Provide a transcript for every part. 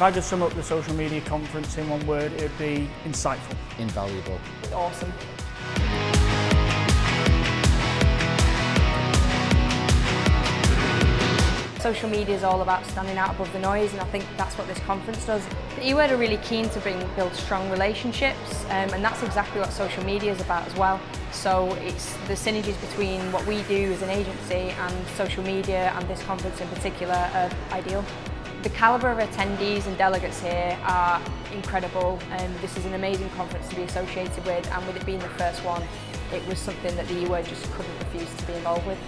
If I could sum up the social media conference in one word, it would be insightful. Invaluable. Awesome. Social media is all about standing out above the noise and I think that's what this conference does. The eWord are really keen to bring, build strong relationships um, and that's exactly what social media is about as well. So it's the synergies between what we do as an agency and social media and this conference in particular are ideal. The calibre of attendees and delegates here are incredible and this is an amazing conference to be associated with and with it being the first one it was something that the eWord just couldn't refuse to be involved with.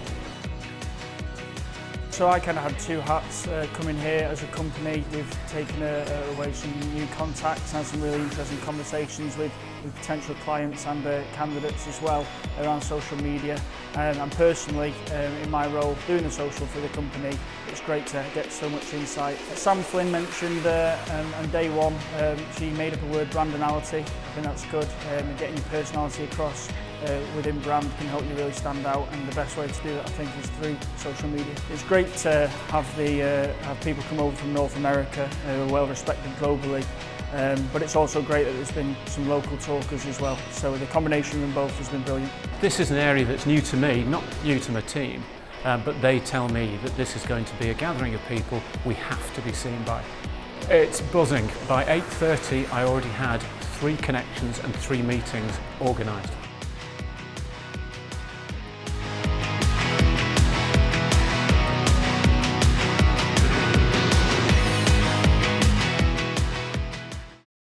So I kind of had two hats uh, coming here as a company. We've taken uh, away some new contacts, had some really interesting conversations with, with potential clients and uh, candidates as well around social media. Um, and personally, um, in my role doing the social for the company, it's great to get so much insight. Sam Flynn mentioned uh, um, on day one, um, she made up a word, brandonality. I think that's good. Um, getting your personality across uh, within brand can help you really stand out and the best way to do that I think is through social media. It's great to have the uh, have people come over from North America uh, who uh, are well respected globally um, but it's also great that there's been some local talkers as well so the combination of them both has been brilliant. This is an area that's new to me, not new to my team. Uh, but they tell me that this is going to be a gathering of people we have to be seen by. It's buzzing. By 8.30 I already had three connections and three meetings organised.